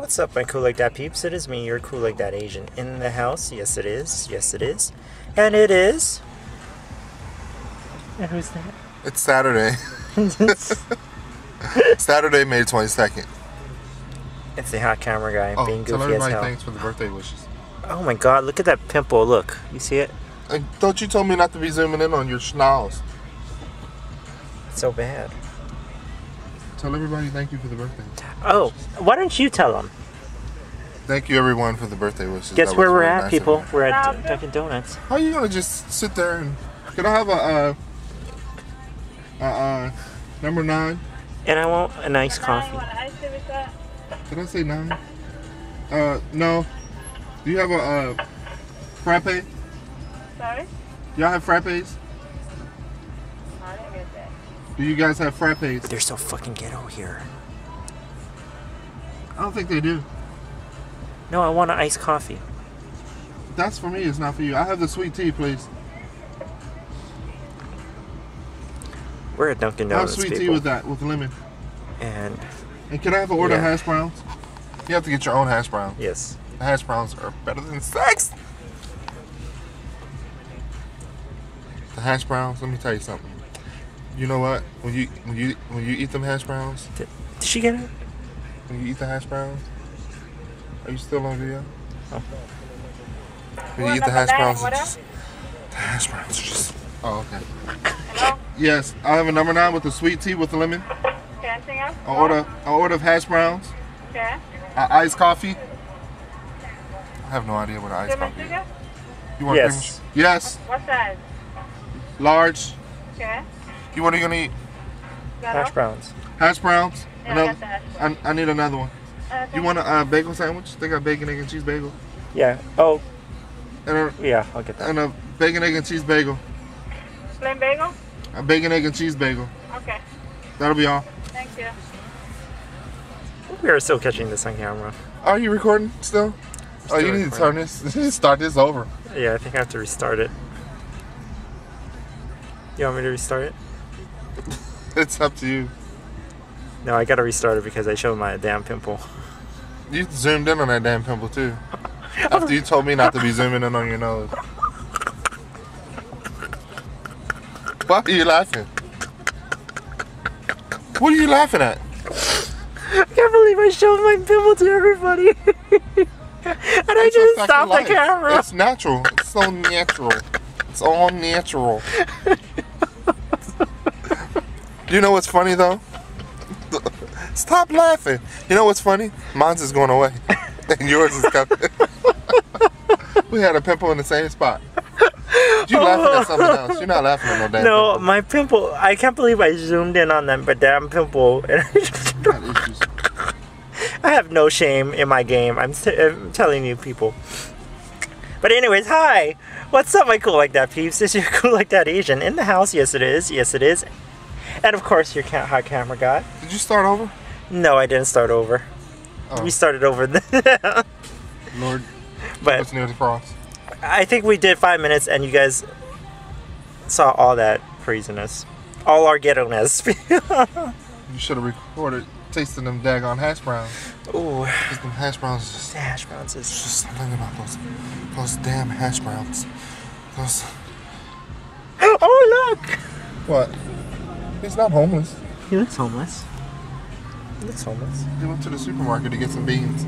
What's up, my cool like that peeps? It is me, your cool like that Asian in the house. Yes, it is. Yes, it is. And it is. And who's that? It's Saturday. Saturday, May 22nd. It's the hot camera guy Oh, being tell goofy as hell. thanks for the birthday wishes. Oh my god, look at that pimple. Look. You see it? And don't you tell me not to be zooming in on your schnauz. It's so bad. Tell everybody thank you for the birthday. Oh, why don't you tell them? Thank you everyone for the birthday wishes. Guess That where we're really at, nice people? you. We're at Dunkin' Donuts. How are you gonna just sit there and can I have a uh uh, uh number nine? And I want a nice coffee. Did I say nine? Uh no. Do you have a uh frappe? Sorry? Y'all have frappes? Do you guys have frappes? They're so fucking ghetto here. I don't think they do. No, I want an iced coffee. That's for me, it's not for you. I have the sweet tea, please. We're at Dunkin' I have Donuts, sweet tea with that, with lemon. And And can I have an order of hash browns? You have to get your own hash browns. yes, The hash browns are better than sex. The hash browns. Let me tell you something. You know what? When you when you when you eat them hash browns, did she get it? when you eat the hash browns, are you still on video? Oh. When you eat the hash browns, it's just, the hash browns are just. Oh, okay. Hello? Yes, I have a number nine with the sweet tea with the lemon. Okay, anything else? I order I order of hash browns. Okay. Uh, iced coffee. I have no idea what an iced Cream coffee is. You want Yes. cream? Yes. What size? Large. Okay. You what are you gonna eat? Hash browns. Hash browns. Yeah, I Another. got the hash browns. I, I need another one. Uh, You want a uh, bagel sandwich? They got bacon, egg, and cheese bagel. Yeah. Oh, And a, yeah. I'll get that. and a bacon, egg, and cheese bagel. Plain bagel? A bacon, egg, and cheese bagel. Okay. That'll be all. Thank you. We are still catching this on camera. Are you recording still? oh, still you need to turn this. You need to start this over. Yeah, I think I have to restart it. You want me to restart it? It's up to you. No, I gotta restart it because I showed my damn pimple. You zoomed in on that damn pimple too. After you told me not to be zooming in on your nose. Why are you laughing? What are you laughing at? I can't believe I showed my pimple to everybody. and I It's a just stopped the camera. It's natural. It's so natural. It's all natural. You know what's funny though? Stop laughing. You know what's funny? Mine's is going away. and yours is coming. we had a pimple in the same spot. You laughing at something else. You're not laughing at no damn No, pimple. my pimple. I can't believe I zoomed in on them, but damn pimple. And I, just- Got issues. I have no shame in my game. I'm, I'm telling you, people. But anyways, hi. What's up, my cool like that peeps? This is your cool like that Asian in the house. Yes, it is. Yes, it is. And of course, your ca- hot camera guy. Did you start over? No, I didn't start over. Oh. We started over. Lord, but what's near the cross? I think we did five minutes, and you guys saw all that craziness, all our ghetto-ness. You should have recorded tasting them daggone hash browns. Ooh, Because them hash browns just the hash browns is. Just something about those, those damn hash browns. Those. Oh look! What? He's not homeless. He looks homeless. He looks homeless. He went to the supermarket to get some beans.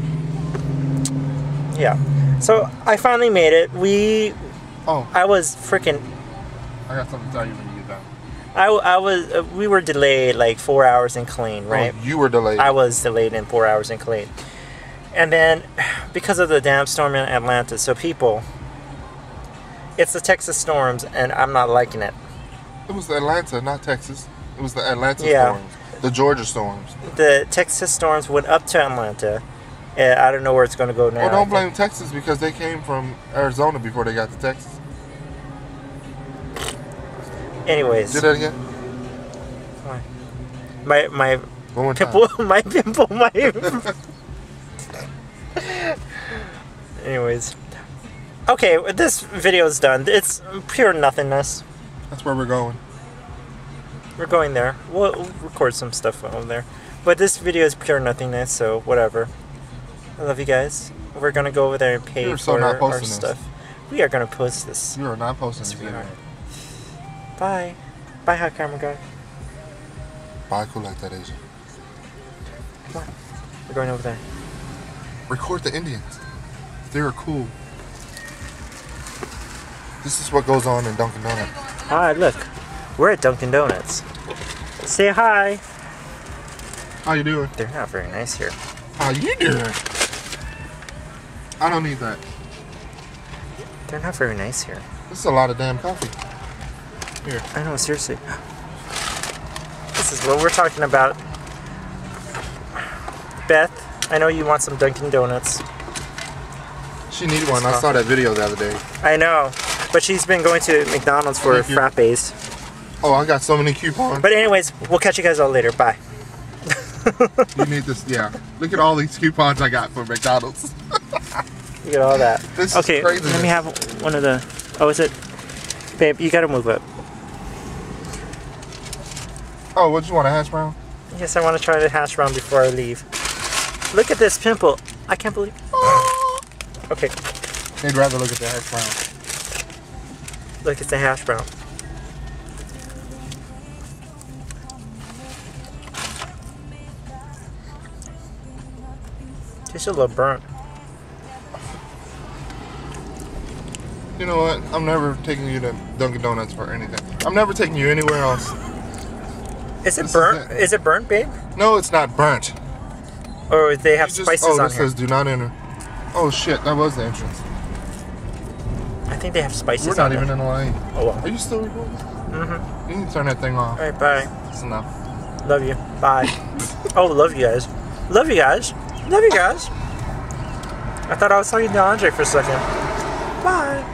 Yeah. So I finally made it. We, Oh, I was freaking. I got something to tell you when you get done. I, I was. Uh, we were delayed like four hours in Killeen, right? Oh, you were delayed. I was delayed in four hours in Killeen. And then, because of the damn storm in Atlanta, so people, it's the Texas storms, and I'm not liking it. it was Atlanta, not Texas. It was the Atlanta Yeah. storms. The Georgia storms. The Texas storms went up to Atlanta, and I don't know where it's going to go now. Well, don't blame Texas because they came from Arizona before they got to Texas. Anyways, Do that again. my my more time. pimple, my pimple, my. Anyways, okay, this video is done. It's pure nothingness. That's where we're going. We're going there. We'll we'll record some stuff over there. But this video is pure nothingness, so whatever. I love you guys. We're gonna go over there and pay so for our this. stuff. We are gonna post this. You are not posting Yes, this video. Bye. Bye, hot camera guy. Bye, cool like that Asian. Come on. We're going over there. Record the Indians. They're cool. This is what goes on in Dunkin' Donuts. Hi, look. We're at Dunkin' Donuts. Say hi. How you doing? They're not very nice here. How you doing? I don't need that. They're not very nice here. This is a lot of damn coffee. Here. I know, seriously. This is what we're talking about. Beth, I know you want some Dunkin' Donuts. She need one. I saw that video the other day. I know, but she's been going to McDonald's for frappes. Oh, I got so many coupons. But anyways, we'll catch you guys all later. Bye. you need this. Yeah. Look at all these coupons I got for McDonald's. Look at all that. This is okay, let me have one of the. Oh, is it? Babe, you gotta move up. Oh, what you want? A hash brown? Yes, I want to try the hash brown before I leave. Look at this pimple. I can't believe. Ah. Okay, They'd rather look at the hash brown. look, it's the hash brown. Tastes a little burnt. You know what? I'm never taking you to Dunkin' Donuts for anything. I'm never taking you anywhere else. Is it This is burnt? it. Is it burnt, babe? No, it's not burnt. Or they have just- spices oh, on this here? says do not enter. Oh shit, that was the entrance. I think they have spices We're not even it. in the lane. Oh well. Are you still recording? Mm-hmm. You need to turn that thing off. All right, bye. It's enough. Love you. Bye. oh, love you guys. Love you guys. Love you guys. I thought I was talking to Andre for a second. Bye.